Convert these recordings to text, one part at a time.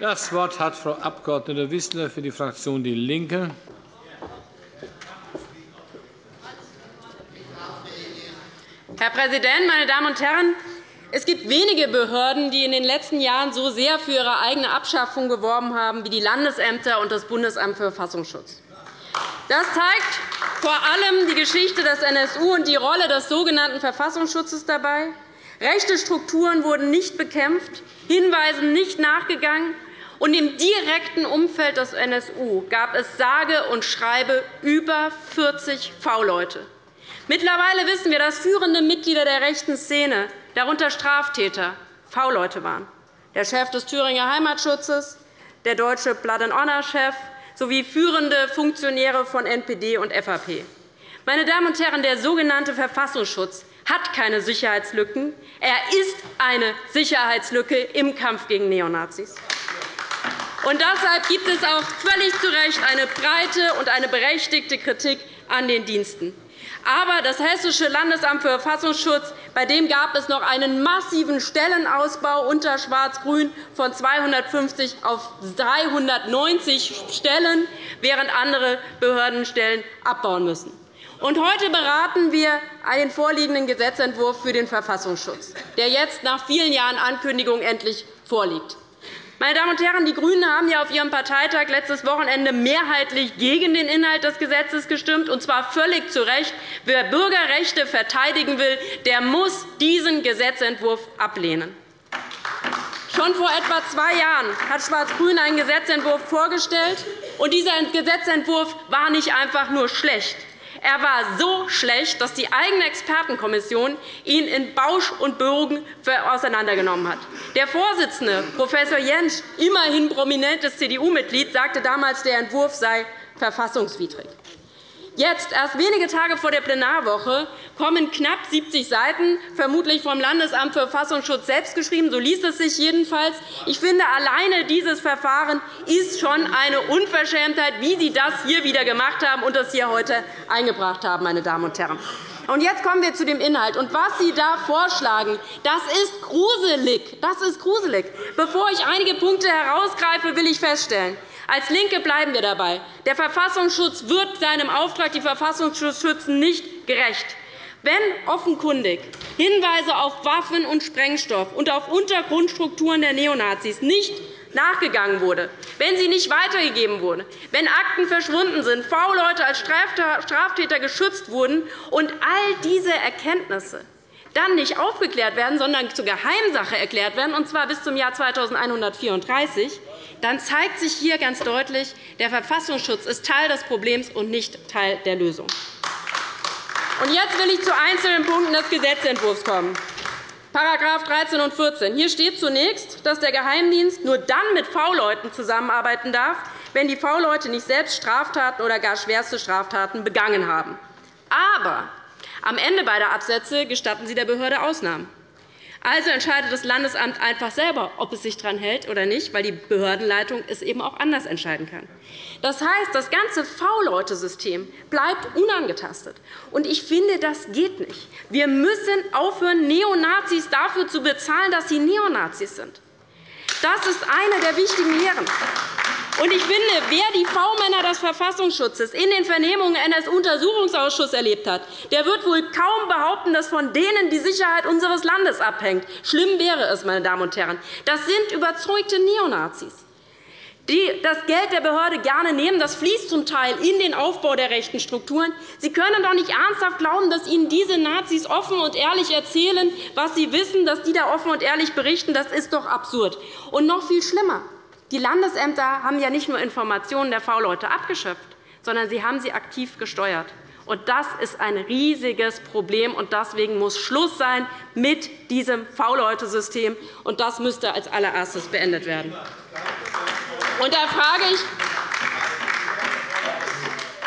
Das Wort hat Frau Abg. Wissler für die Fraktion DIE LINKE. Herr Präsident, meine Damen und Herren! Es gibt wenige Behörden, die in den letzten Jahren so sehr für ihre eigene Abschaffung geworben haben wie die Landesämter und das Bundesamt für Verfassungsschutz. Das zeigt vor allem die Geschichte des NSU und die Rolle des sogenannten Verfassungsschutzes dabei. Rechte Strukturen wurden nicht bekämpft, Hinweisen nicht nachgegangen, und Im direkten Umfeld des NSU gab es sage und schreibe über 40 V-Leute. Mittlerweile wissen wir, dass führende Mitglieder der rechten Szene, darunter Straftäter, V-Leute waren. Der Chef des Thüringer Heimatschutzes, der deutsche Blood-and-Honor-Chef sowie führende Funktionäre von NPD und FAP. Meine Damen und Herren, der sogenannte Verfassungsschutz hat keine Sicherheitslücken. Er ist eine Sicherheitslücke im Kampf gegen Neonazis. Und deshalb gibt es auch völlig zu Recht eine breite und eine berechtigte Kritik an den Diensten. Aber das Hessische Landesamt für Verfassungsschutz, bei dem gab es noch einen massiven Stellenausbau unter Schwarz-Grün von 250 auf 390 Stellen, während andere Behörden Stellen abbauen müssen. Und heute beraten wir einen vorliegenden Gesetzentwurf für den Verfassungsschutz, der jetzt nach vielen Jahren Ankündigung endlich vorliegt. Meine Damen und Herren, die GRÜNEN haben ja auf ihrem Parteitag letztes Wochenende mehrheitlich gegen den Inhalt des Gesetzes gestimmt, und zwar völlig zu Recht. Wer Bürgerrechte verteidigen will, der muss diesen Gesetzentwurf ablehnen. Schon vor etwa zwei Jahren hat Schwarz-Grün einen Gesetzentwurf vorgestellt. und Dieser Gesetzentwurf war nicht einfach nur schlecht. Er war so schlecht, dass die eigene Expertenkommission ihn in Bausch und Bogen auseinandergenommen hat. Der Vorsitzende, Prof. Jentsch, immerhin prominentes CDU-Mitglied, sagte damals, der Entwurf sei verfassungswidrig. Jetzt, erst wenige Tage vor der Plenarwoche, kommen knapp 70 Seiten, vermutlich vom Landesamt für Verfassungsschutz selbst geschrieben. So liest es sich jedenfalls. Ich finde, alleine dieses Verfahren ist schon eine Unverschämtheit, wie Sie das hier wieder gemacht haben und das hier heute eingebracht haben, meine Damen und Herren. Und jetzt kommen wir zu dem Inhalt. Und was Sie da vorschlagen, das ist gruselig. Das ist gruselig. Bevor ich einige Punkte herausgreife, will ich feststellen, als LINKE bleiben wir dabei. Der Verfassungsschutz wird seinem Auftrag, die Verfassung zu schützen, nicht gerecht. Wenn offenkundig Hinweise auf Waffen und Sprengstoff und auf Untergrundstrukturen der Neonazis nicht nachgegangen wurde, wenn sie nicht weitergegeben wurden, wenn Akten verschwunden sind, V-Leute als Straftäter geschützt wurden und all diese Erkenntnisse dann nicht aufgeklärt werden, sondern zur Geheimsache erklärt werden, und zwar bis zum Jahr 2134, dann zeigt sich hier ganz deutlich, der Verfassungsschutz ist Teil des Problems und nicht Teil der Lösung. Jetzt will ich zu einzelnen Punkten des Gesetzentwurfs kommen. § 13 und 14. Hier steht zunächst, dass der Geheimdienst nur dann mit V-Leuten zusammenarbeiten darf, wenn die V-Leute nicht selbst Straftaten oder gar schwerste Straftaten begangen haben. Aber am Ende beider Absätze gestatten Sie der Behörde Ausnahmen. Also entscheidet das Landesamt einfach selber, ob es sich daran hält oder nicht, weil die Behördenleitung es eben auch anders entscheiden kann. Das heißt, das ganze V-Leute-System bleibt unangetastet. Und ich finde, das geht nicht. Wir müssen aufhören, Neonazis dafür zu bezahlen, dass sie Neonazis sind. Das ist eine der wichtigen Lehren. Und ich finde, wer die V-Männer des Verfassungsschutzes in den Vernehmungen eines Untersuchungsausschusses erlebt hat, der wird wohl kaum behaupten, dass von denen die Sicherheit unseres Landes abhängt. Schlimm wäre es, meine Damen und Herren. Das sind überzeugte Neonazis die das Geld der Behörde gerne nehmen. Das fließt zum Teil in den Aufbau der rechten Strukturen. Sie können doch nicht ernsthaft glauben, dass Ihnen diese Nazis offen und ehrlich erzählen, was sie wissen, dass die da offen und ehrlich berichten. Das ist doch absurd. Und noch viel schlimmer. Die Landesämter haben ja nicht nur Informationen der V-Leute abgeschöpft, sondern sie haben sie aktiv gesteuert. Das ist ein riesiges Problem, und deswegen muss Schluss sein mit diesem V-Leute-System. Das müsste als allererstes beendet werden. Und da frage ich,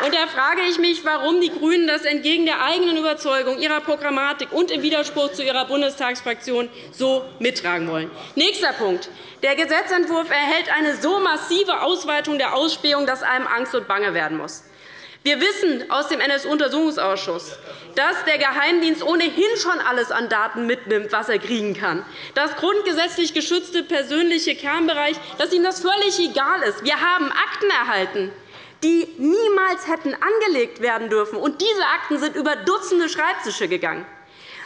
und da frage ich mich, warum die GRÜNEN das entgegen der eigenen Überzeugung, ihrer Programmatik und im Widerspruch zu ihrer Bundestagsfraktion so mittragen wollen. Nächster Punkt. Der Gesetzentwurf erhält eine so massive Ausweitung der Ausspähung, dass einem Angst und Bange werden muss. Wir wissen aus dem NSU-Untersuchungsausschuss, dass der Geheimdienst ohnehin schon alles an Daten mitnimmt, was er kriegen kann. Das grundgesetzlich geschützte persönliche Kernbereich, dass ihm das völlig egal ist. Wir haben Akten erhalten, die niemals hätten angelegt werden dürfen. Und diese Akten sind über Dutzende Schreibtische gegangen.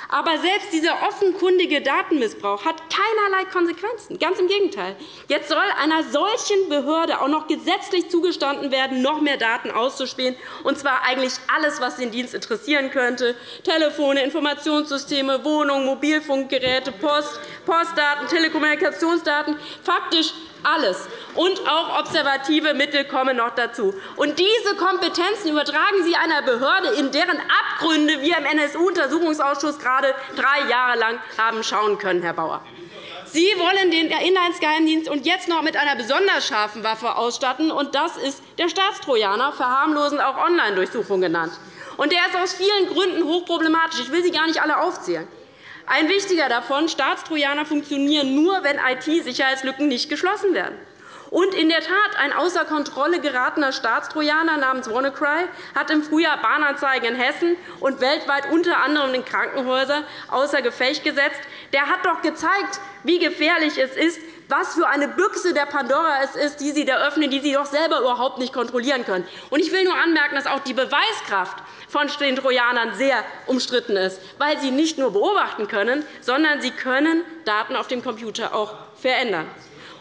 Aber selbst dieser offenkundige Datenmissbrauch hat keinerlei Konsequenzen. Ganz im Gegenteil. Jetzt soll einer solchen Behörde auch noch gesetzlich zugestanden werden, noch mehr Daten auszuspähen, und zwar eigentlich alles, was den Dienst interessieren könnte. Telefone, Informationssysteme, Wohnungen, Mobilfunkgeräte, Post, Postdaten, Telekommunikationsdaten, faktisch alles. Und auch observative Mittel kommen noch dazu. Und diese Kompetenzen übertragen Sie einer Behörde, in deren Abgründe wir im NSU-Untersuchungsausschuss gerade drei Jahre lang haben schauen können, Herr Bauer. Sie wollen den Inlandsgeheimdienst und jetzt noch mit einer besonders scharfen Waffe ausstatten, und das ist der Staatstrojaner, verharmlosend auch Online-Durchsuchung genannt. Und der ist aus vielen Gründen hochproblematisch. Ich will sie gar nicht alle aufzählen. Ein wichtiger davon, Staatstrojaner funktionieren nur, wenn IT-Sicherheitslücken nicht geschlossen werden. Und in der Tat, ein außer Kontrolle geratener Staatstrojaner namens WannaCry hat im Frühjahr Bahnanzeigen in Hessen und weltweit unter anderem in Krankenhäusern außer Gefecht gesetzt. Der hat doch gezeigt, wie gefährlich es ist, was für eine Büchse der Pandora es ist, die Sie da öffnen, die Sie doch selber überhaupt nicht kontrollieren können. Ich will nur anmerken, dass auch die Beweiskraft von den Trojanern sehr umstritten ist, weil sie nicht nur beobachten können, sondern sie können Daten auf dem Computer auch verändern.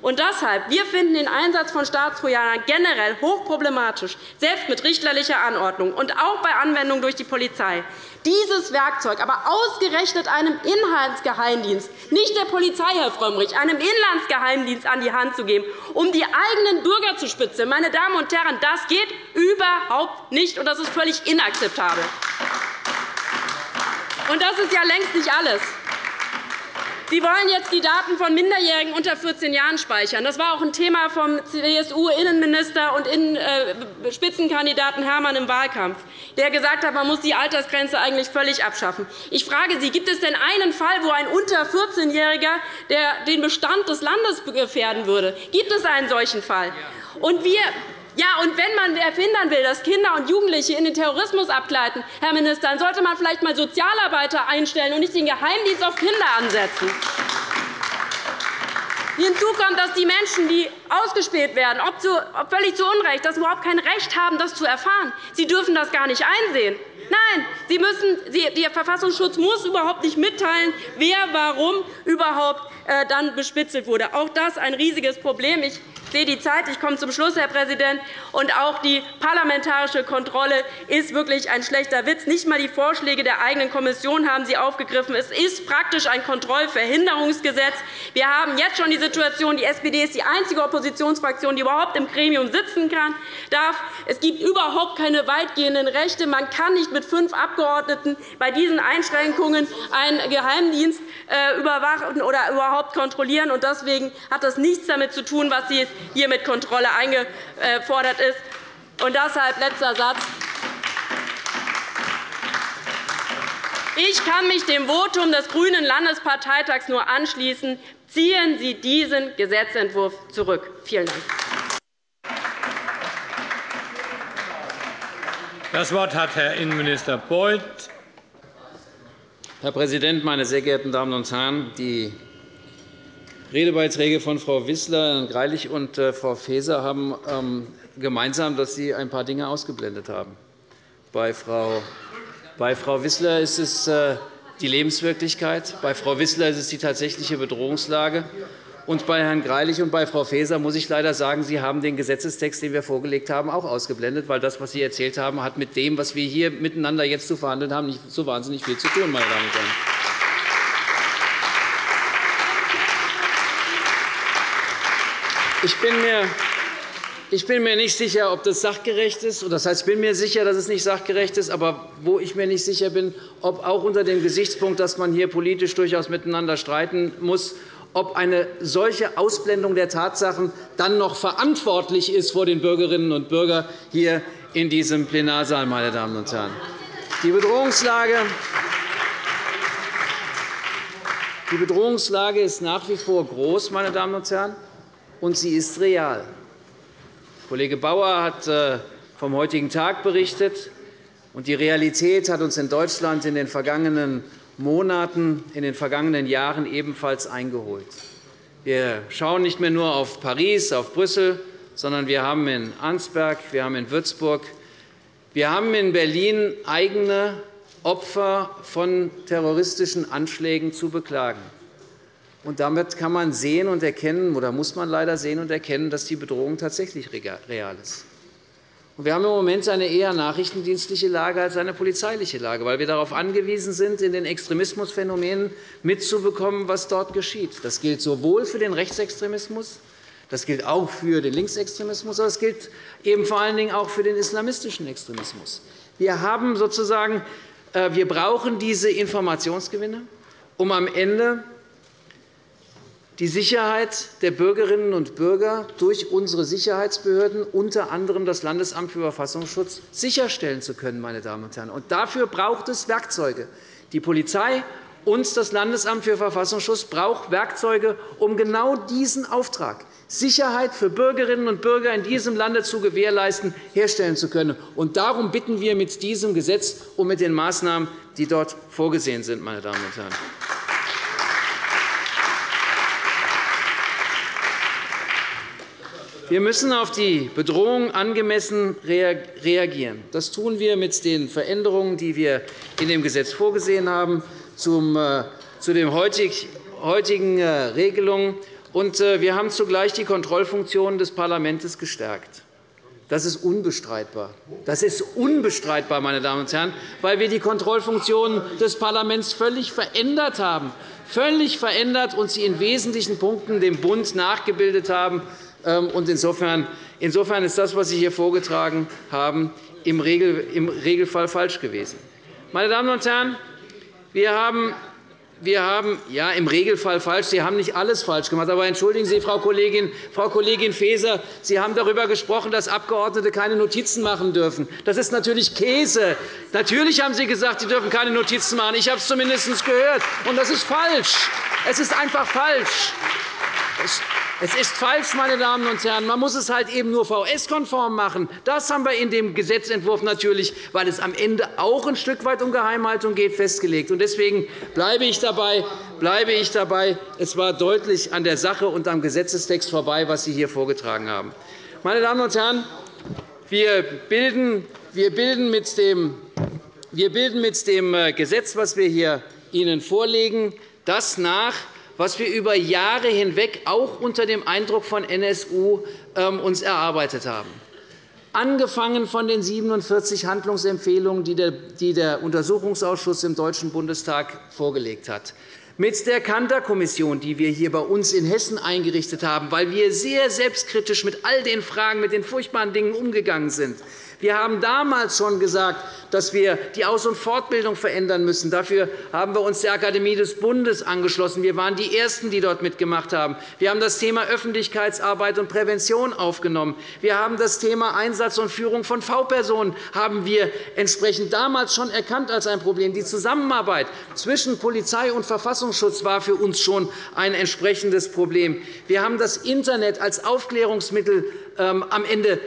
Und deshalb, wir finden den Einsatz von Staatstrojanern generell hochproblematisch, selbst mit richterlicher Anordnung und auch bei Anwendung durch die Polizei. Dieses Werkzeug aber ausgerechnet einem Inhaltsgeheimdienst, nicht der Polizei, Herr Frömmrich, einem Inlandsgeheimdienst an die Hand zu geben, um die eigenen Bürger zu spitzen. Meine Damen und Herren, das geht überhaupt nicht, und das ist völlig inakzeptabel. Und das ist ja längst nicht alles. Sie wollen jetzt die Daten von Minderjährigen unter 14 Jahren speichern. Das war auch ein Thema vom CSU-Innenminister und äh, Spitzenkandidaten Herrmann im Wahlkampf, der gesagt hat, man muss die Altersgrenze eigentlich völlig abschaffen. Ich frage Sie, gibt es denn einen Fall, wo ein unter 14-Jähriger den Bestand des Landes gefährden würde? Gibt es einen solchen Fall? Und wir ja, und wenn man verhindern will, dass Kinder und Jugendliche in den Terrorismus abgleiten, Herr Minister, dann sollte man vielleicht einmal Sozialarbeiter einstellen und nicht den Geheimdienst auf Kinder ansetzen. Hinzu kommt, dass die Menschen, die ausgespäht werden, ob, zu, ob völlig zu Unrecht, dass sie überhaupt kein Recht haben, das zu erfahren. Sie dürfen das gar nicht einsehen. Nein, Sie müssen, der Verfassungsschutz muss überhaupt nicht mitteilen, wer warum überhaupt äh, dann bespitzelt wurde. Auch das ist ein riesiges Problem. Ich sehe die Zeit. Ich komme zum Schluss, Herr Präsident. Und auch die parlamentarische Kontrolle ist wirklich ein schlechter Witz. Nicht einmal die Vorschläge der eigenen Kommission haben Sie aufgegriffen. Es ist praktisch ein Kontrollverhinderungsgesetz. Wir haben jetzt schon die Situation, die SPD ist die einzige Oppositionsfraktion, die überhaupt im Gremium sitzen darf. Es gibt überhaupt keine weitgehenden Rechte. Man kann nicht mit fünf Abgeordneten bei diesen Einschränkungen einen Geheimdienst äh, überwachen oder überhaupt kontrollieren. Deswegen hat das nichts damit zu tun, was Sie hier mit Kontrolle eingefordert ist. Und deshalb letzter Satz. Ich kann mich dem Votum des GRÜNEN Landesparteitags nur anschließen. Ziehen Sie diesen Gesetzentwurf zurück. Vielen Dank. Das Wort hat Herr Innenminister Beuth. Herr Präsident, meine sehr geehrten Damen und Herren! Die Redebeiträge von Frau Wissler, Herrn Greilich und äh, Frau Faeser haben ähm, gemeinsam, dass sie ein paar Dinge ausgeblendet haben. Bei Frau Wissler ist es äh, die Lebenswirklichkeit, bei Frau Wissler ist es die tatsächliche Bedrohungslage. Und bei Herrn Greilich und bei Frau Faeser muss ich leider sagen, Sie haben den Gesetzestext, den wir vorgelegt haben, auch ausgeblendet, weil das, was Sie erzählt haben, hat mit dem, was wir hier miteinander jetzt zu verhandeln haben, nicht so wahnsinnig viel zu tun, meine Damen und Herren. Ich bin mir ich bin mir nicht sicher, ob das sachgerecht ist. Das heißt, ich bin mir sicher, dass es nicht sachgerecht ist. Aber wo ich mir nicht sicher bin, ob auch unter dem Gesichtspunkt, dass man hier politisch durchaus miteinander streiten muss, ob eine solche Ausblendung der Tatsachen dann noch verantwortlich ist vor den Bürgerinnen und Bürgern hier in diesem Plenarsaal. Meine Damen und Herren. Die Bedrohungslage die Bedrohungslage ist nach wie vor groß, meine Damen und Herren und sie ist real. Kollege Bauer hat äh, vom heutigen Tag berichtet. Die Realität hat uns in Deutschland in den vergangenen Monaten, in den vergangenen Jahren ebenfalls eingeholt. Wir schauen nicht mehr nur auf Paris, auf Brüssel, sondern wir haben in Arnsberg, wir haben in Würzburg, wir haben in Berlin eigene Opfer von terroristischen Anschlägen zu beklagen. Und damit kann man sehen und erkennen, oder muss man leider sehen und erkennen, dass die Bedrohung tatsächlich real ist. Wir haben im Moment eine eher nachrichtendienstliche Lage als eine polizeiliche Lage, weil wir darauf angewiesen sind, in den Extremismusphänomenen mitzubekommen, was dort geschieht. Das gilt sowohl für den Rechtsextremismus, das gilt auch für den Linksextremismus, aber es gilt eben vor allen Dingen auch für den islamistischen Extremismus. Wir, haben sozusagen, äh, wir brauchen diese Informationsgewinne, um am Ende die Sicherheit der Bürgerinnen und Bürger durch unsere Sicherheitsbehörden, unter anderem das Landesamt für Verfassungsschutz, sicherstellen zu können. Meine Damen und Herren. Und dafür braucht es Werkzeuge. Die Polizei und das Landesamt für Verfassungsschutz braucht Werkzeuge, um genau diesen Auftrag, Sicherheit für Bürgerinnen und Bürger in diesem Lande zu gewährleisten, herstellen zu können. Und darum bitten wir mit diesem Gesetz und mit den Maßnahmen, die dort vorgesehen sind. Meine Damen und Herren. Wir müssen auf die Bedrohung angemessen reagieren. Das tun wir mit den Veränderungen, die wir in dem Gesetz vorgesehen haben, äh, zu den heutigen äh, Regelungen. Äh, wir haben zugleich die Kontrollfunktionen des Parlaments gestärkt. Das ist unbestreitbar. Das ist unbestreitbar, meine Damen und Herren, weil wir die Kontrollfunktionen des Parlaments völlig verändert haben, völlig verändert und sie in wesentlichen Punkten dem Bund nachgebildet haben. Ähm, insofern ist das, was Sie hier vorgetragen haben, im Regelfall falsch gewesen. Meine Damen und Herren, wir haben wir haben ja im Regelfall falsch. Sie haben nicht alles falsch gemacht. Aber entschuldigen Sie, Frau Kollegin, Frau Kollegin Faeser, Sie haben darüber gesprochen, dass Abgeordnete keine Notizen machen dürfen. Das ist natürlich Käse. Natürlich haben Sie gesagt, Sie dürfen keine Notizen machen. Ich habe es zumindest gehört. Und das ist falsch. Es ist einfach falsch. Es ist falsch, meine Damen und Herren. Man muss es halt eben nur VS-konform machen. Das haben wir in dem Gesetzentwurf natürlich, weil es am Ende auch ein Stück weit um Geheimhaltung geht, festgelegt. Deswegen bleibe ich dabei. Bleibe ich dabei. Es war deutlich an der Sache und am Gesetzestext vorbei, was Sie hier vorgetragen haben. Meine Damen und Herren, wir bilden, wir bilden mit dem wir bilden mit dem äh, Gesetz, das wir hier Ihnen vorlegen, das nach, was wir über Jahre hinweg auch unter dem Eindruck von NSU ähm, uns erarbeitet haben. Angefangen von den 47 Handlungsempfehlungen, die der Untersuchungsausschuss im Deutschen Bundestag vorgelegt hat, mit der Kanter-Kommission, die wir hier bei uns in Hessen eingerichtet haben, weil wir sehr selbstkritisch mit all den Fragen, mit den furchtbaren Dingen umgegangen sind, wir haben damals schon gesagt, dass wir die Aus- und Fortbildung verändern müssen. Dafür haben wir uns der Akademie des Bundes angeschlossen. Wir waren die Ersten, die dort mitgemacht haben. Wir haben das Thema Öffentlichkeitsarbeit und Prävention aufgenommen. Wir haben das Thema Einsatz und Führung von V-Personen haben wir entsprechend damals schon erkannt als ein Problem. Die Zusammenarbeit zwischen Polizei und Verfassungsschutz war für uns schon ein entsprechendes Problem. Wir haben das Internet als Aufklärungsmittel ähm, am Ende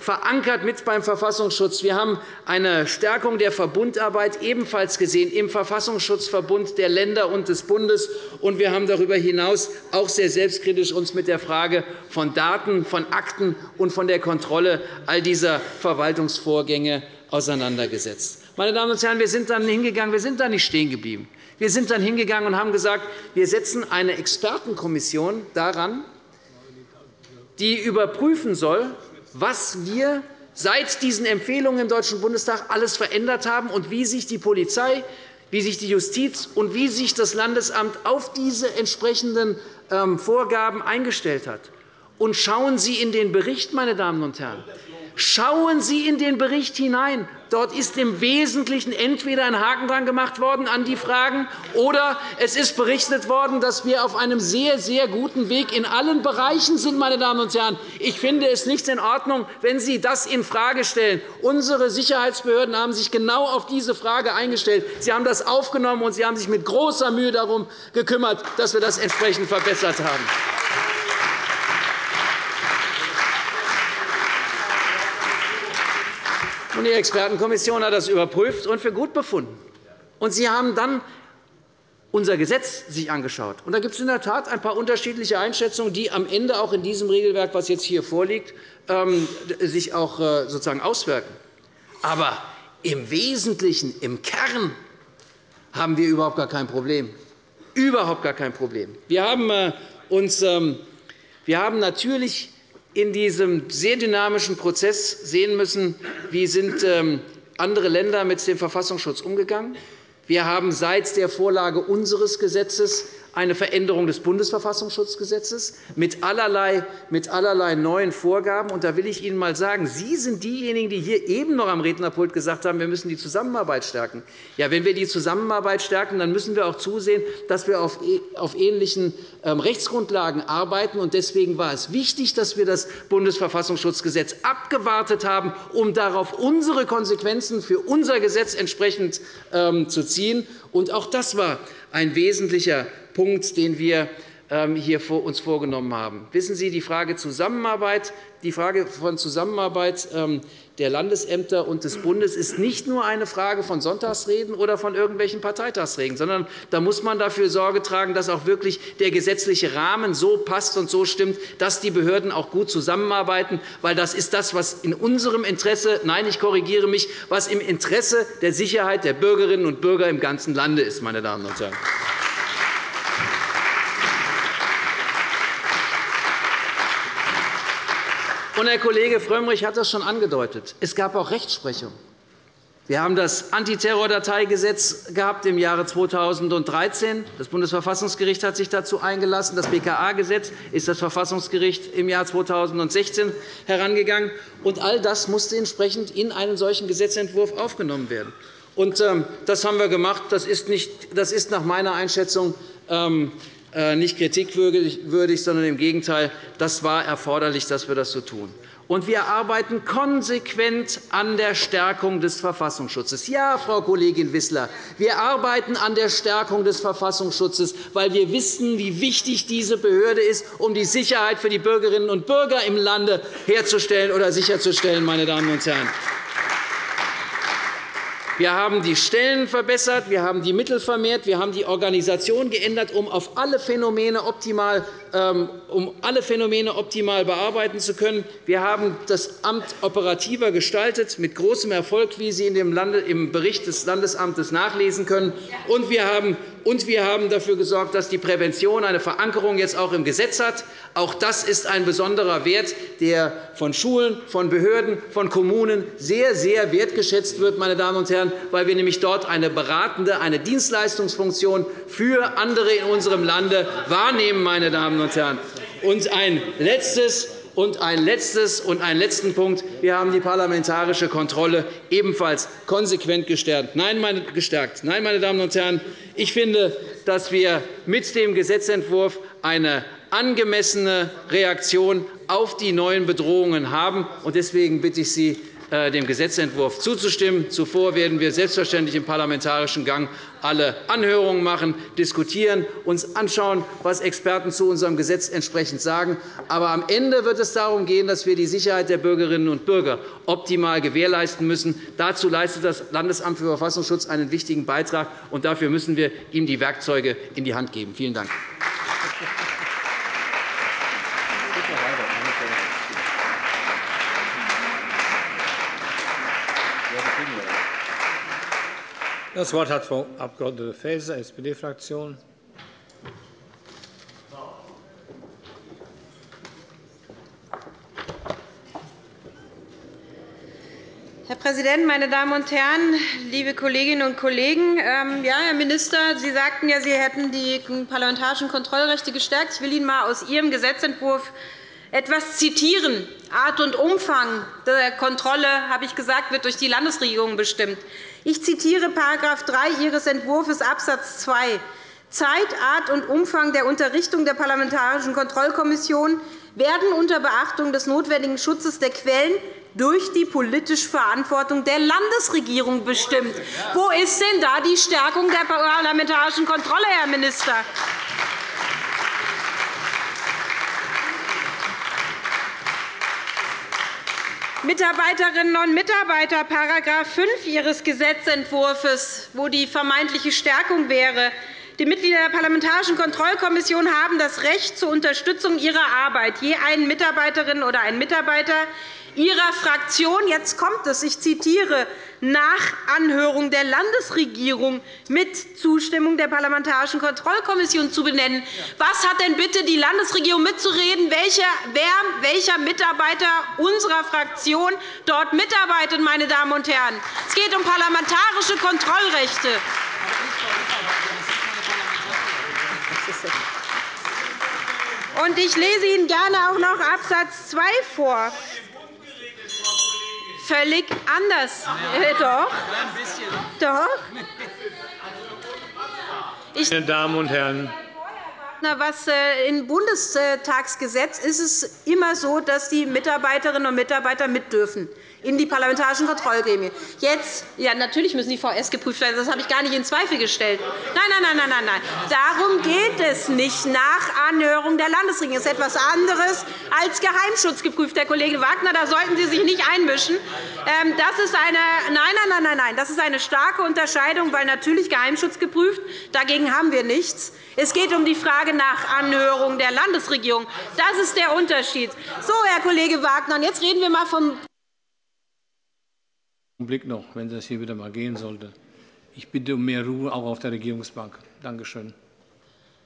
verankert mit beim Verfassungsschutz. Wir haben eine Stärkung der Verbundarbeit ebenfalls gesehen im Verfassungsschutzverbund der Länder und des Bundes. Und wir haben darüber hinaus auch sehr selbstkritisch uns mit der Frage von Daten, von Akten und von der Kontrolle all dieser Verwaltungsvorgänge auseinandergesetzt. Meine Damen und Herren, wir sind dann hingegangen, wir sind da nicht stehen geblieben. Wir sind dann hingegangen und haben gesagt, wir setzen eine Expertenkommission daran, die überprüfen soll, was wir seit diesen Empfehlungen im Deutschen Bundestag alles verändert haben und wie sich die Polizei, wie sich die Justiz und wie sich das Landesamt auf diese entsprechenden ähm, Vorgaben eingestellt hat. Und schauen Sie in den Bericht, meine Damen und Herren. Schauen Sie in den Bericht hinein. Dort ist im Wesentlichen entweder ein Haken dran gemacht worden an die Fragen, oder es ist berichtet worden, dass wir auf einem sehr, sehr guten Weg in allen Bereichen sind. Meine Damen und Herren. Ich finde es nicht in Ordnung, wenn Sie das infrage stellen. Unsere Sicherheitsbehörden haben sich genau auf diese Frage eingestellt. Sie haben das aufgenommen, und Sie haben sich mit großer Mühe darum gekümmert, dass wir das entsprechend verbessert haben. Die Expertenkommission hat das überprüft und für gut befunden. Und Sie haben dann unser Gesetz sich angeschaut. Und da gibt es in der Tat ein paar unterschiedliche Einschätzungen, die am Ende auch in diesem Regelwerk, das jetzt hier vorliegt, ähm, sich auch äh, sozusagen auswirken. Aber im Wesentlichen, im Kern haben wir überhaupt gar kein Problem. Überhaupt gar kein Problem. Wir haben, äh, uns, ähm, wir haben natürlich in diesem sehr dynamischen Prozess sehen müssen, wie sind ähm, andere Länder mit dem Verfassungsschutz umgegangen. Wir haben seit der Vorlage unseres Gesetzes eine Veränderung des Bundesverfassungsschutzgesetzes mit allerlei, mit allerlei neuen Vorgaben. Und da will ich Ihnen einmal sagen, Sie sind diejenigen, die hier eben noch am Rednerpult gesagt haben, wir müssen die Zusammenarbeit stärken. Ja, wenn wir die Zusammenarbeit stärken, dann müssen wir auch zusehen, dass wir auf e, ähnlichen ähm, Rechtsgrundlagen arbeiten. Und deswegen war es wichtig, dass wir das Bundesverfassungsschutzgesetz abgewartet haben, um darauf unsere Konsequenzen für unser Gesetz entsprechend ähm, zu ziehen. Und auch das war ein wesentlicher Punkt, den wir ähm, hier uns vorgenommen haben. Wissen Sie, die Frage, Zusammenarbeit, die Frage von Zusammenarbeit ähm, der Landesämter und des Bundes ist nicht nur eine Frage von Sonntagsreden oder von irgendwelchen Parteitagsreden, sondern da muss man dafür Sorge tragen, dass auch wirklich der gesetzliche Rahmen so passt und so stimmt, dass die Behörden auch gut zusammenarbeiten. Weil das ist das, was in unserem Interesse, nein, ich korrigiere mich, was im Interesse der Sicherheit der Bürgerinnen und Bürger im ganzen Lande ist. Meine Damen und Herren. Und Herr Kollege Frömmrich hat das schon angedeutet. Es gab auch Rechtsprechung. Wir haben das Antiterrordateigesetz gehabt im Jahre 2013. Das Bundesverfassungsgericht hat sich dazu eingelassen. Das BKA-Gesetz ist das Verfassungsgericht im Jahr 2016 herangegangen. Und all das musste entsprechend in einen solchen Gesetzentwurf aufgenommen werden. Und, ähm, das haben wir gemacht. Das ist, nicht, das ist nach meiner Einschätzung ähm, äh, nicht kritikwürdig, sondern im Gegenteil. Das war erforderlich, dass wir das so tun. Und wir arbeiten konsequent an der Stärkung des Verfassungsschutzes. Ja, Frau Kollegin Wissler, wir arbeiten an der Stärkung des Verfassungsschutzes, weil wir wissen, wie wichtig diese Behörde ist, um die Sicherheit für die Bürgerinnen und Bürger im Lande herzustellen oder sicherzustellen. Meine Damen und Herren. Wir haben die Stellen verbessert, wir haben die Mittel vermehrt, wir haben die Organisation geändert, um auf alle Phänomene optimal um alle Phänomene optimal bearbeiten zu können. Wir haben das Amt operativer gestaltet, mit großem Erfolg, wie Sie im Bericht des Landesamtes nachlesen können. Und wir haben und wir haben dafür gesorgt, dass die Prävention eine Verankerung jetzt auch im Gesetz hat. Auch das ist ein besonderer Wert, der von Schulen, von Behörden, von Kommunen sehr, sehr wertgeschätzt wird, meine Damen und Herren, weil wir nämlich dort eine beratende, eine Dienstleistungsfunktion für andere in unserem Lande wahrnehmen. Meine Damen Damen und Herren. Und ein letztes und ein letztes und einen letzten Punkt. Wir haben die parlamentarische Kontrolle ebenfalls konsequent gestärkt. Nein, meine, gestärkt. Nein, meine Damen und Herren, ich finde, dass wir mit dem Gesetzentwurf eine angemessene Reaktion auf die neuen Bedrohungen haben. Deswegen bitte ich Sie, dem Gesetzentwurf zuzustimmen. Zuvor werden wir selbstverständlich im parlamentarischen Gang alle Anhörungen machen, diskutieren, uns anschauen, was Experten zu unserem Gesetz entsprechend sagen. Aber am Ende wird es darum gehen, dass wir die Sicherheit der Bürgerinnen und Bürger optimal gewährleisten müssen. Dazu leistet das Landesamt für Verfassungsschutz einen wichtigen Beitrag, und dafür müssen wir ihm die Werkzeuge in die Hand geben. Vielen Dank. Das Wort hat Frau Abg. Faeser, SPD-Fraktion. Herr Präsident, meine Damen und Herren, liebe Kolleginnen und Kollegen! Ähm, ja, Herr Minister, Sie sagten ja, Sie hätten die parlamentarischen Kontrollrechte gestärkt. Ich will Ihnen einmal aus Ihrem Gesetzentwurf etwas zitieren. Art und Umfang der Kontrolle, habe ich gesagt, wird durch die Landesregierung bestimmt. Ich zitiere § 3 Ihres Entwurfs Abs. 2. Zeit, Art und Umfang der Unterrichtung der Parlamentarischen Kontrollkommission werden unter Beachtung des notwendigen Schutzes der Quellen durch die politische Verantwortung der Landesregierung bestimmt. Wo ist denn da die Stärkung der parlamentarischen Kontrolle, Herr Minister? Mitarbeiterinnen und Mitarbeiter § 5 Ihres Gesetzentwurfs, wo die vermeintliche Stärkung wäre. Die Mitglieder der Parlamentarischen Kontrollkommission haben das Recht zur Unterstützung ihrer Arbeit, je einen Mitarbeiterin oder einen Mitarbeiter Ihrer Fraktion, jetzt kommt es, ich zitiere, nach Anhörung der Landesregierung mit Zustimmung der Parlamentarischen Kontrollkommission zu benennen. Was hat denn bitte die Landesregierung mitzureden, welcher, wer, welcher Mitarbeiter unserer Fraktion dort mitarbeitet? Meine Damen und Herren. Es geht um parlamentarische Kontrollrechte. Ich lese Ihnen gerne auch noch Absatz 2 vor völlig anders. Äh, doch. Doch. Meine Damen und Herren, was äh, im Bundestagsgesetz ist es immer so, dass die Mitarbeiterinnen und Mitarbeiter mit dürfen in die parlamentarischen Kontrollgremien. Jetzt, ja, natürlich müssen die VS geprüft werden. Das habe ich gar nicht in Zweifel gestellt. Nein, nein, nein, nein, nein. Darum geht es nicht nach Anhörung der Landesregierung. Das ist etwas anderes als Geheimschutz geprüft, Herr Kollege Wagner. Da sollten Sie sich nicht einmischen. Ähm, das ist eine, nein, nein, nein, nein, das ist eine starke Unterscheidung, weil natürlich Geheimschutz geprüft. Dagegen haben wir nichts. Es geht um die Frage nach Anhörung der Landesregierung. Das ist der Unterschied. So, Herr Kollege Wagner, jetzt reden wir einmal vom Blick noch, wenn das hier wieder einmal gehen sollte. Ich bitte um mehr Ruhe, auch auf der Regierungsbank. Danke schön.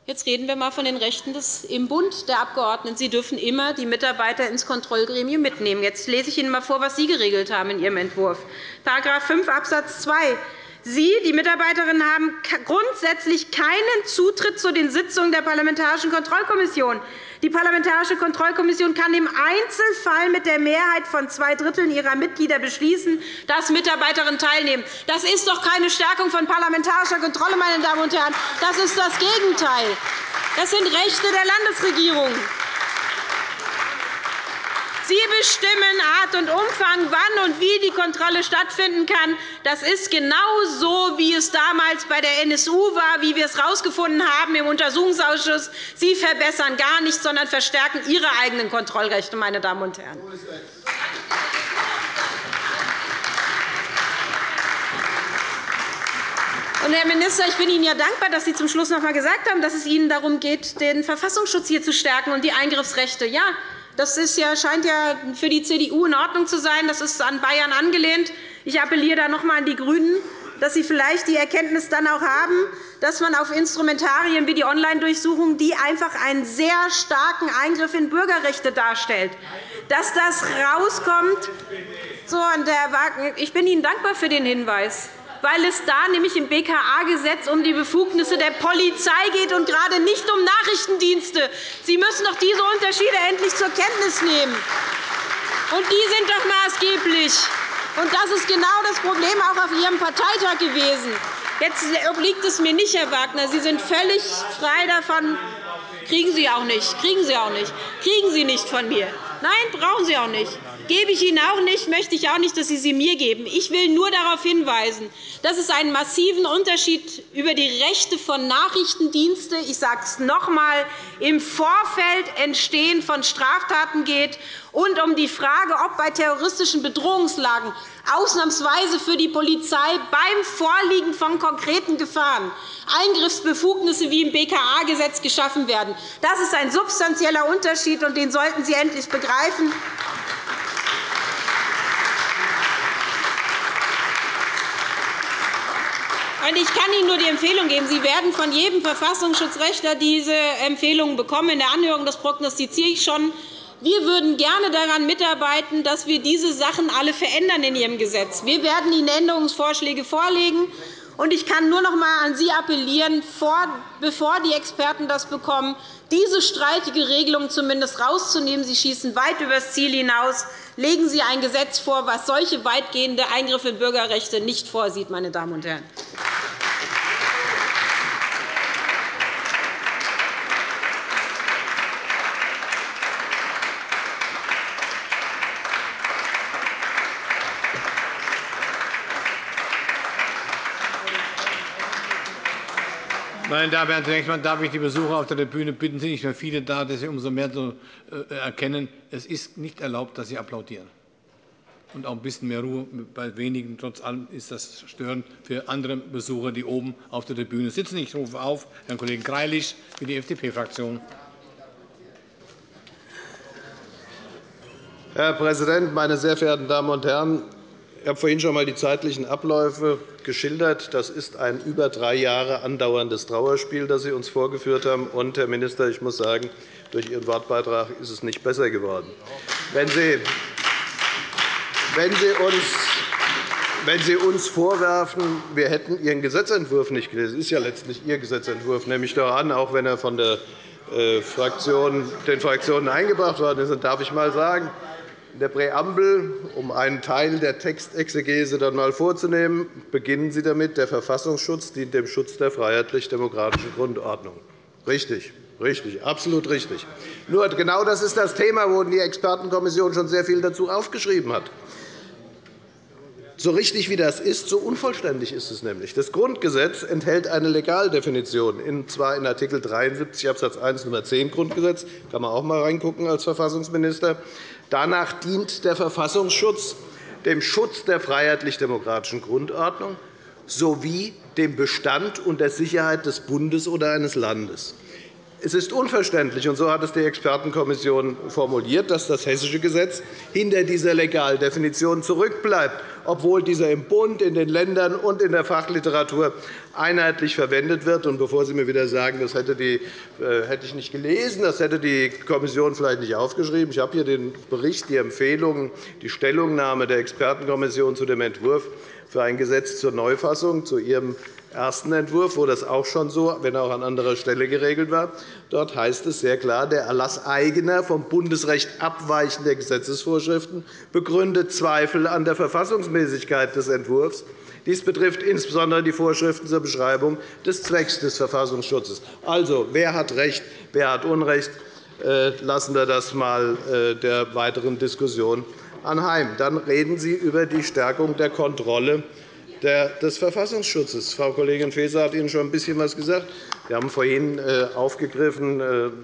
Jetzt reden wir einmal von den Rechten des im Bund der Abgeordneten. Sie dürfen immer die Mitarbeiter ins Kontrollgremium mitnehmen. Jetzt lese ich Ihnen einmal vor, was Sie geregelt haben in Ihrem Entwurf. § 5 Abs. 2 Sie, die Mitarbeiterinnen, haben grundsätzlich keinen Zutritt zu den Sitzungen der Parlamentarischen Kontrollkommission. Die Parlamentarische Kontrollkommission kann im Einzelfall mit der Mehrheit von zwei Dritteln ihrer Mitglieder beschließen, dass Mitarbeiterinnen teilnehmen. Das ist doch keine Stärkung von parlamentarischer Kontrolle, meine Damen und Herren. Das ist das Gegenteil. Das sind Rechte der Landesregierung. Sie bestimmen Art und Umfang, wann und wie die Kontrolle stattfinden kann. Das ist genau so, wie es damals bei der NSU war, wie wir es herausgefunden haben im Untersuchungsausschuss. Sie verbessern gar nichts, sondern verstärken Ihre eigenen Kontrollrechte. Meine Damen und Herren. Herr Minister, ich bin Ihnen ja dankbar, dass Sie zum Schluss noch einmal gesagt haben, dass es Ihnen darum geht, den Verfassungsschutz hier zu stärken und die Eingriffsrechte. Ja, das ist ja, scheint ja für die CDU in Ordnung zu sein. Das ist an Bayern angelehnt. Ich appelliere da noch einmal an die GRÜNEN, dass Sie vielleicht die Erkenntnis dann auch haben, dass man auf Instrumentarien wie die Online-Durchsuchung, die einfach einen sehr starken Eingriff in Bürgerrechte darstellt, dass das rauskommt. So, ich bin Ihnen dankbar für den Hinweis weil es da nämlich im BKA-Gesetz um die Befugnisse der Polizei geht und gerade nicht um Nachrichtendienste. Sie müssen doch diese Unterschiede endlich zur Kenntnis nehmen. Und die sind doch maßgeblich. Und das ist genau das Problem auch auf Ihrem Parteitag gewesen. Jetzt obliegt es mir nicht, Herr Wagner. Sie sind völlig frei davon. Kriegen Sie auch nicht. Kriegen Sie auch nicht. Kriegen Sie nicht von mir. Nein, brauchen Sie auch nicht. Gebe ich Ihnen auch nicht, möchte ich auch nicht, dass Sie sie mir geben. Ich will nur darauf hinweisen, dass es einen massiven Unterschied über die Rechte von Nachrichtendiensten, ich sage es noch einmal, im Vorfeld Entstehen von Straftaten geht und um die Frage, ob bei terroristischen Bedrohungslagen ausnahmsweise für die Polizei beim Vorliegen von konkreten Gefahren Eingriffsbefugnisse wie im BKA-Gesetz geschaffen werden. Das ist ein substanzieller Unterschied, und den sollten Sie endlich begreifen. Ich kann Ihnen nur die Empfehlung geben. Sie werden von jedem Verfassungsschutzrechtler diese Empfehlungen bekommen. In der Anhörung das prognostiziere ich schon. Wir würden gerne daran mitarbeiten, dass wir diese Sachen alle verändern in Ihrem Gesetz. Wir werden Ihnen Änderungsvorschläge vorlegen. Ich kann nur noch einmal an Sie appellieren, bevor die Experten das bekommen, diese streitige Regelung zumindest herauszunehmen. Sie schießen weit über das Ziel hinaus. Legen Sie ein Gesetz vor, das solche weitgehende Eingriffe in Bürgerrechte nicht vorsieht. Meine Damen und Herren. Meine Damen und Herren, zunächst einmal darf ich die Besucher auf der Tribüne bitten, es sind nicht mehr viele da, dass Sie umso mehr so äh, erkennen, es ist nicht erlaubt, dass Sie applaudieren. und auch ein bisschen mehr Ruhe bei wenigen. Trotz allem ist das störend für andere Besucher, die oben auf der Tribüne sitzen. Ich rufe auf Herrn Kollegen Greilich für die FDP-Fraktion. Herr Präsident, meine sehr verehrten Damen und Herren! Ich habe vorhin schon einmal die zeitlichen Abläufe geschildert. Das ist ein über drei Jahre andauerndes Trauerspiel, das Sie uns vorgeführt haben. Und, Herr Minister, ich muss sagen, durch Ihren Wortbeitrag ist es nicht besser geworden. Wenn Sie, wenn Sie uns wenn Sie uns vorwerfen, wir hätten Ihren Gesetzentwurf nicht gelesen, das ist ja letztlich Ihr Gesetzentwurf, nehme ich doch an, auch wenn er von der äh, Fraktion, den Fraktionen eingebracht worden ist, dann darf ich einmal sagen, in der Präambel, um einen Teil der Textexegese dann einmal vorzunehmen, beginnen Sie damit, der Verfassungsschutz dient dem Schutz der freiheitlich-demokratischen Grundordnung. Richtig, richtig, absolut richtig. Nur genau das ist das Thema, wo die Expertenkommission schon sehr viel dazu aufgeschrieben hat. So richtig wie das ist, so unvollständig ist es nämlich. Das Grundgesetz enthält eine Legaldefinition, und zwar in Art. 73 Abs. 1 Nr. 10 Grundgesetz. Da kann man auch einmal reingucken als Verfassungsminister. Danach dient der Verfassungsschutz dem Schutz der freiheitlich-demokratischen Grundordnung sowie dem Bestand und der Sicherheit des Bundes oder eines Landes. Es ist unverständlich, und so hat es die Expertenkommission formuliert, dass das Hessische Gesetz hinter dieser Legaldefinition zurückbleibt, obwohl dieser im Bund, in den Ländern und in der Fachliteratur einheitlich verwendet wird. Und bevor Sie mir wieder sagen, das hätte, die, äh, hätte ich nicht gelesen, das hätte die Kommission vielleicht nicht aufgeschrieben. Ich habe hier den Bericht, die Empfehlungen, die Stellungnahme der Expertenkommission zu dem Entwurf für ein Gesetz zur Neufassung, zu Ihrem ersten Entwurf, wo das auch schon so, wenn auch an anderer Stelle geregelt war. Dort heißt es sehr klar, der Erlass eigener vom Bundesrecht abweichender Gesetzesvorschriften begründet Zweifel an der Verfassungsmäßigkeit des Entwurfs. Dies betrifft insbesondere die Vorschriften zur Beschreibung des Zwecks des Verfassungsschutzes. Also, wer hat Recht, wer hat Unrecht? Äh, lassen wir das einmal äh, der weiteren Diskussion anheim. Dann reden Sie über die Stärkung der Kontrolle des Verfassungsschutzes. Frau Kollegin Faeser hat Ihnen schon ein bisschen etwas gesagt. Wir haben vorhin äh, aufgegriffen,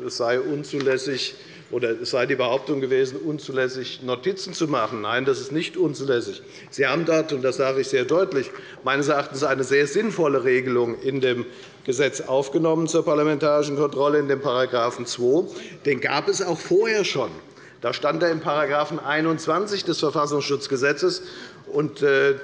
es sei unzulässig oder es sei die Behauptung gewesen, unzulässig Notizen zu machen. Nein, das ist nicht unzulässig. Sie haben dort, und das sage ich sehr deutlich, meines Erachtens eine sehr sinnvolle Regelung in dem Gesetz aufgenommen zur parlamentarischen Kontrolle in dem § 2. Den gab es auch vorher schon. Da stand er in § 21 des Verfassungsschutzgesetzes. Und äh,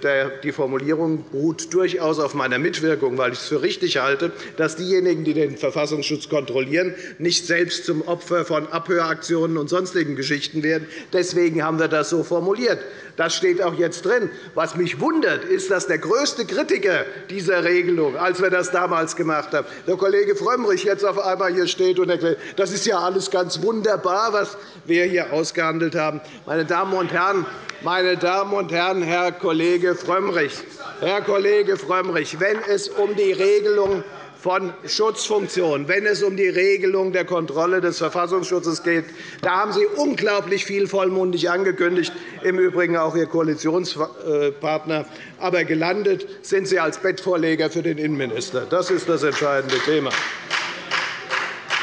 die Formulierung beruht durchaus auf meiner Mitwirkung, weil ich es für richtig halte, dass diejenigen, die den Verfassungsschutz kontrollieren, nicht selbst zum Opfer von Abhöraktionen und sonstigen Geschichten werden. Deswegen haben wir das so formuliert. Das steht auch jetzt drin. Was mich wundert, ist, dass der größte Kritiker dieser Regelung, als wir das damals gemacht haben, der Kollege Frömmrich jetzt auf einmal hier steht und erklärt, das ist ja alles ganz wunderbar, was wir hier ausgehandelt haben. Meine Damen und Herren, meine Damen und Herren, Herr Kollege Frömmrich, Herr Kollege Frömmrich, wenn es um die Regelung von Schutzfunktionen, wenn es um die Regelung der Kontrolle des Verfassungsschutzes geht. Da haben Sie unglaublich viel vollmundig angekündigt, im Übrigen auch Ihr Koalitionspartner. Aber gelandet sind Sie als Bettvorleger für den Innenminister. Das ist das entscheidende Thema.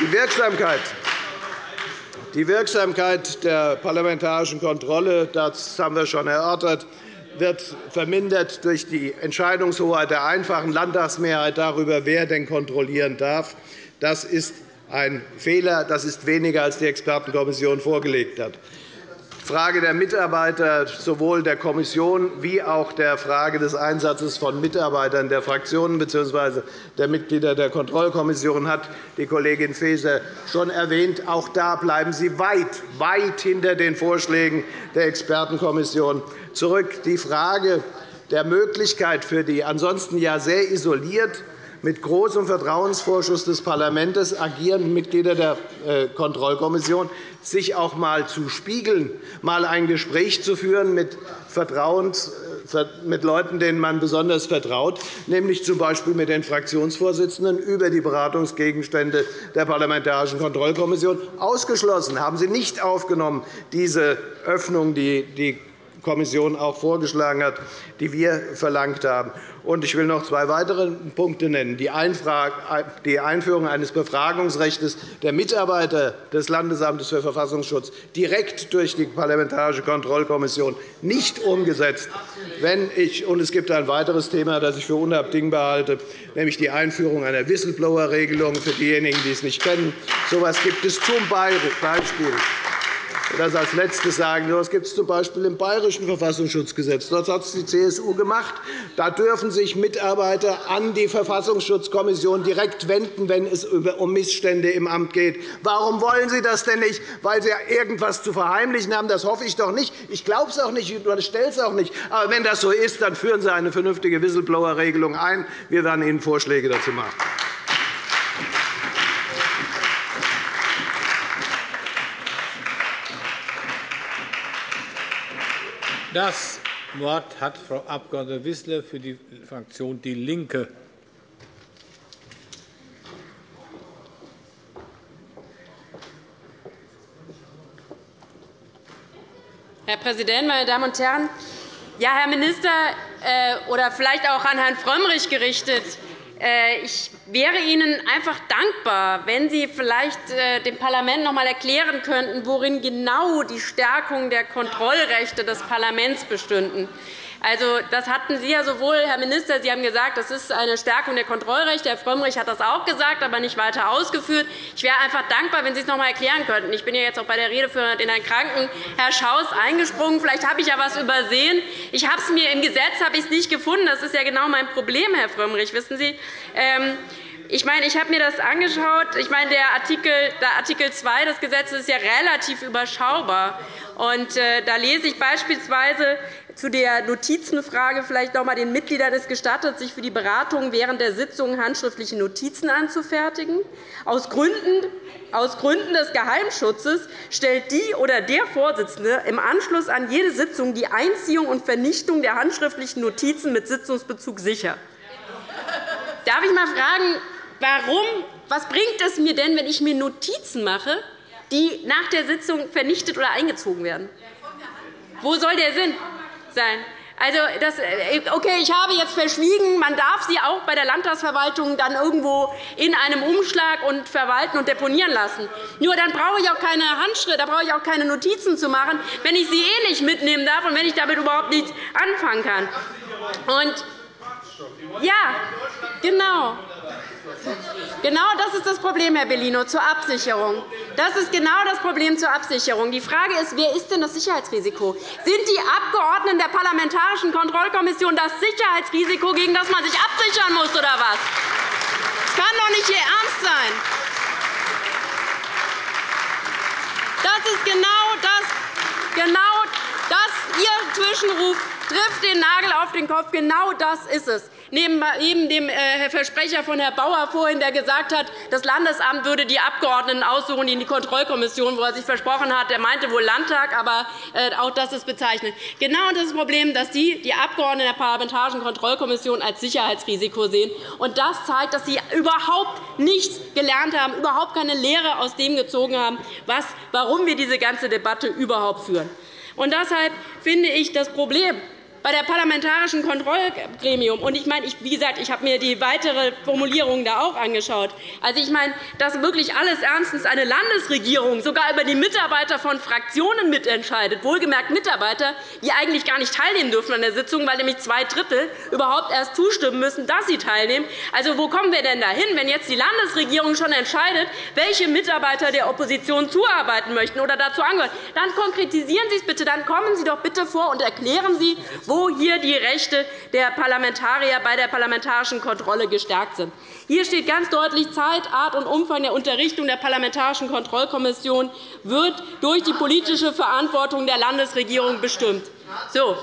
Die Wirksamkeit die Wirksamkeit der parlamentarischen Kontrolle, das haben wir schon erörtert, wird vermindert durch die Entscheidungshoheit der einfachen Landtagsmehrheit darüber, wer denn kontrollieren darf. Das ist ein Fehler. Das ist weniger, als die Expertenkommission vorgelegt hat. Frage der Mitarbeiter sowohl der Kommission wie auch der Frage des Einsatzes von Mitarbeitern der Fraktionen bzw. der Mitglieder der Kontrollkommission hat die Kollegin Faeser schon erwähnt. Auch da bleiben Sie weit, weit hinter den Vorschlägen der Expertenkommission zurück. Die Frage der Möglichkeit für die ansonsten ja sehr isoliert mit großem Vertrauensvorschuss des Parlaments agierenden Mitglieder der äh, Kontrollkommission sich auch einmal zu spiegeln, einmal ein Gespräch zu führen mit, Vertrauens, äh, mit Leuten, denen man besonders vertraut, nämlich z. B. mit den Fraktionsvorsitzenden über die Beratungsgegenstände der Parlamentarischen Kontrollkommission. Ausgeschlossen haben Sie nicht aufgenommen, diese Öffnung, die Kommission auch vorgeschlagen hat, die wir verlangt haben. Ich will noch zwei weitere Punkte nennen. Die Einführung eines Befragungsrechts der Mitarbeiter des Landesamtes für Verfassungsschutz direkt durch die Parlamentarische Kontrollkommission nicht umgesetzt. Wenn ich, und es gibt ein weiteres Thema, das ich für unabdingbar halte, nämlich die Einführung einer Whistleblower-Regelung für diejenigen, die es nicht kennen. So etwas gibt es zum Beispiel das als Letztes sagen. Das gibt es z.B. im Bayerischen Verfassungsschutzgesetz. Das hat es die CSU gemacht. Da dürfen sich Mitarbeiter an die Verfassungsschutzkommission direkt wenden, wenn es um Missstände im Amt geht. Warum wollen Sie das denn nicht? Weil Sie irgendetwas zu verheimlichen haben? Das hoffe ich doch nicht. Ich glaube es auch nicht, ich stelle es auch nicht. Aber wenn das so ist, dann führen Sie eine vernünftige Whistleblower-Regelung ein. Wir werden Ihnen Vorschläge dazu machen. Das Wort hat Frau Abg. Wissler für die Fraktion DIE LINKE. Herr Präsident, meine Damen und Herren! Ja, Herr Minister, äh, oder vielleicht auch an Herrn Frömmrich gerichtet. Äh, ich wäre Ihnen einfach dankbar, wenn Sie vielleicht äh, dem Parlament noch einmal erklären könnten, worin genau die Stärkung der Kontrollrechte des Parlaments bestünden. Also, das hatten Sie ja sowohl, Herr Minister, Sie haben gesagt, das ist eine Stärkung der Kontrollrechte. Herr Frömmrich hat das auch gesagt, aber nicht weiter ausgeführt. Ich wäre einfach dankbar, wenn Sie es noch einmal erklären könnten. Ich bin ja jetzt auch bei der Rede für den Kranken, Herr Schaus, eingesprungen. Vielleicht habe ich ja etwas übersehen. Ich habe es mir im Gesetz habe ich es nicht gefunden. Das ist ja genau mein Problem, Herr Frömmrich. Wissen Sie? Ähm, ich meine, ich habe mir das angeschaut. Ich meine, der Artikel, der Artikel 2 des Gesetzes ist ja relativ überschaubar. Und, äh, da lese ich beispielsweise zu der Notizenfrage vielleicht noch einmal den Mitgliedern ist gestattet, sich für die Beratungen während der Sitzungen handschriftliche Notizen anzufertigen. Aus Gründen aus Gründen des Geheimschutzes stellt die oder der Vorsitzende im Anschluss an jede Sitzung die Einziehung und Vernichtung der handschriftlichen Notizen mit Sitzungsbezug sicher. Darf ich einmal fragen, warum, was bringt es mir denn, wenn ich mir Notizen mache, die nach der Sitzung vernichtet oder eingezogen werden? Wo soll der Sinn? Sein. Also, das, äh, okay, ich habe jetzt verschwiegen, man darf sie auch bei der Landtagsverwaltung dann irgendwo in einem Umschlag und verwalten und deponieren lassen. Nur dann brauche ich auch keine Handschrift, da brauche ich auch keine Notizen zu machen, wenn ich sie eh nicht mitnehmen darf und wenn ich damit überhaupt nichts anfangen kann. Und ja, genau. Genau das ist das Problem, Herr Bellino, zur Absicherung. Das ist genau das Problem zur Absicherung. Die Frage ist, wer ist denn das Sicherheitsrisiko? Sind die Abgeordneten der Parlamentarischen Kontrollkommission das Sicherheitsrisiko, gegen das man sich absichern muss, oder was? Das kann doch nicht Ihr Ernst sein. Das ist genau das, genau das Ihr Zwischenruf trifft den Nagel auf den Kopf. Genau das ist es neben dem äh, Versprecher von Herrn Bauer vorhin, der gesagt hat, das Landesamt würde die Abgeordneten aussuchen in die Kontrollkommission, wo er sich versprochen hat. Er meinte wohl Landtag, aber äh, auch das ist bezeichnend. Genau das Problem, dass Sie die Abgeordneten der Parlamentarischen Kontrollkommission als Sicherheitsrisiko sehen. Und das zeigt, dass Sie überhaupt nichts gelernt haben, überhaupt keine Lehre aus dem gezogen haben, was, warum wir diese ganze Debatte überhaupt führen. Und deshalb finde ich das Problem bei der Parlamentarischen Kontrollgremium. Und ich meine, wie gesagt, ich habe mir die weitere Formulierung da auch angeschaut. Also, ich meine, dass wirklich alles ernstens eine Landesregierung sogar über die Mitarbeiter von Fraktionen mitentscheidet, wohlgemerkt Mitarbeiter, die eigentlich gar nicht teilnehmen dürfen an der Sitzung, weil nämlich zwei Drittel überhaupt erst zustimmen müssen, dass sie teilnehmen. Also, wo kommen wir denn dahin, wenn jetzt die Landesregierung schon entscheidet, welche Mitarbeiter der Opposition zuarbeiten möchten oder dazu angehören? Dann konkretisieren Sie es bitte, dann kommen Sie doch bitte vor und erklären Sie, wo hier die Rechte der Parlamentarier bei der parlamentarischen Kontrolle gestärkt sind. Hier steht ganz deutlich, Zeit, Art und Umfang der Unterrichtung der Parlamentarischen Kontrollkommission wird durch die politische Verantwortung der Landesregierung bestimmt. So.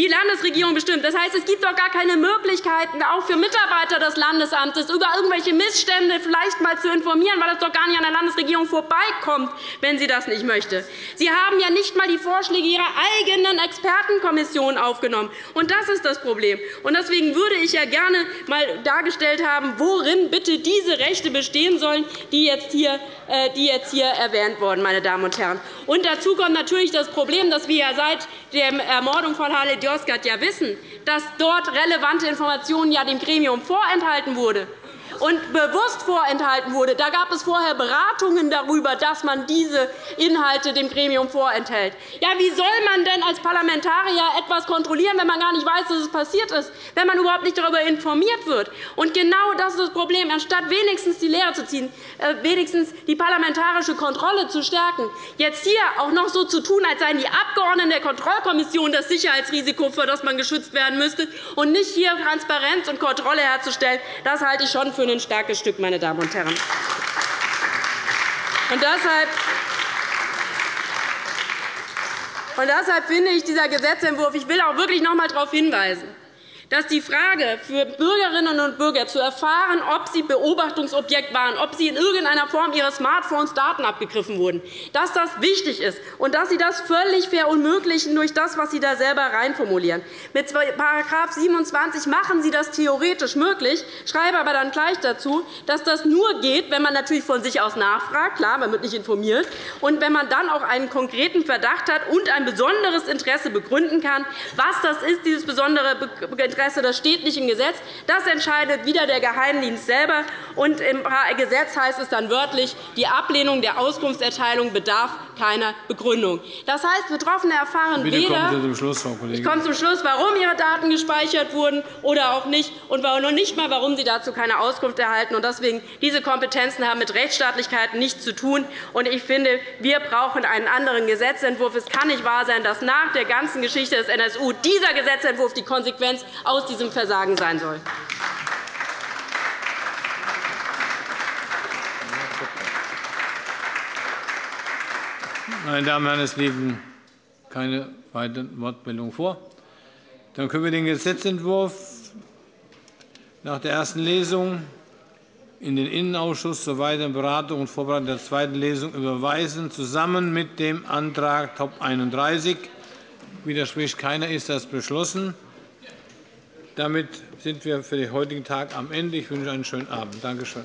Die Landesregierung bestimmt. Das heißt, es gibt doch gar keine Möglichkeiten, auch für Mitarbeiter des Landesamtes über irgendwelche Missstände vielleicht einmal zu informieren, weil es doch gar nicht an der Landesregierung vorbeikommt, wenn sie das nicht möchte. Sie haben ja nicht einmal die Vorschläge Ihrer eigenen Expertenkommission aufgenommen. Und das ist das Problem. Und deswegen würde ich ja gerne einmal dargestellt haben, worin bitte diese Rechte bestehen sollen, die jetzt hier, äh, die jetzt hier erwähnt wurden. Meine Damen und Herren. Und dazu kommt natürlich das Problem, dass wir ja seit der Ermordung von Haled Yozgat ja wissen, dass dort relevante Informationen ja dem Gremium vorenthalten wurden und bewusst vorenthalten wurde. Da gab es vorher Beratungen darüber, dass man diese Inhalte dem Gremium vorenthält. Ja, wie soll man denn als Parlamentarier etwas kontrollieren, wenn man gar nicht weiß, dass es passiert ist, wenn man überhaupt nicht darüber informiert wird? Und genau das ist das Problem. Anstatt wenigstens die Lehre zu ziehen, äh, wenigstens die parlamentarische Kontrolle zu stärken, jetzt hier auch noch so zu tun, als seien die Abgeordneten der Kontrollkommission das Sicherheitsrisiko, für das man geschützt werden müsste, und nicht hier Transparenz und Kontrolle herzustellen, das halte ich schon für ein starkes Stück, meine Damen und Herren. Und deshalb und deshalb finde ich dieser Gesetzentwurf, ich will auch wirklich noch einmal darauf hinweisen, dass die Frage für Bürgerinnen und Bürger zu erfahren, ob sie Beobachtungsobjekt waren, ob sie in irgendeiner Form ihres Smartphones Daten abgegriffen wurden, dass das wichtig ist und dass sie das völlig verunmöglichen durch das, was sie da selber reinformulieren. Mit § 27 machen sie das theoretisch möglich, schreibe aber dann gleich dazu, dass das nur geht, wenn man natürlich von sich aus nachfragt, klar, man wird nicht informiert, und wenn man dann auch einen konkreten Verdacht hat und ein besonderes Interesse begründen kann, was das ist, dieses besondere Interesse Interesse, das steht nicht im Gesetz. Das entscheidet wieder der Geheimdienst selber. Und Im Gesetz heißt es dann wörtlich, die Ablehnung der Auskunftserteilung bedarf keiner Begründung. Das heißt, Betroffene erfahren Bitte weder, zum Schluss, ich komme zum Schluss, warum ihre Daten gespeichert wurden oder auch nicht, und noch nicht einmal, warum sie dazu keine Auskunft erhalten. Und deswegen, diese Kompetenzen haben mit Rechtsstaatlichkeit nichts zu tun. Und ich finde, wir brauchen einen anderen Gesetzentwurf. Es kann nicht wahr sein, dass nach der ganzen Geschichte des NSU dieser Gesetzentwurf die Konsequenz aus diesem Versagen sein soll. Meine Damen und Herren, es liegen keine weiteren Wortmeldungen vor. Dann können wir den Gesetzentwurf nach der ersten Lesung in den Innenausschuss zur weiteren Beratung und Vorbereitung der zweiten Lesung überweisen, zusammen mit dem Antrag Top 31. Widerspricht keiner, ist das beschlossen. Damit sind wir für den heutigen Tag am Ende. Ich wünsche einen schönen Abend. Danke schön.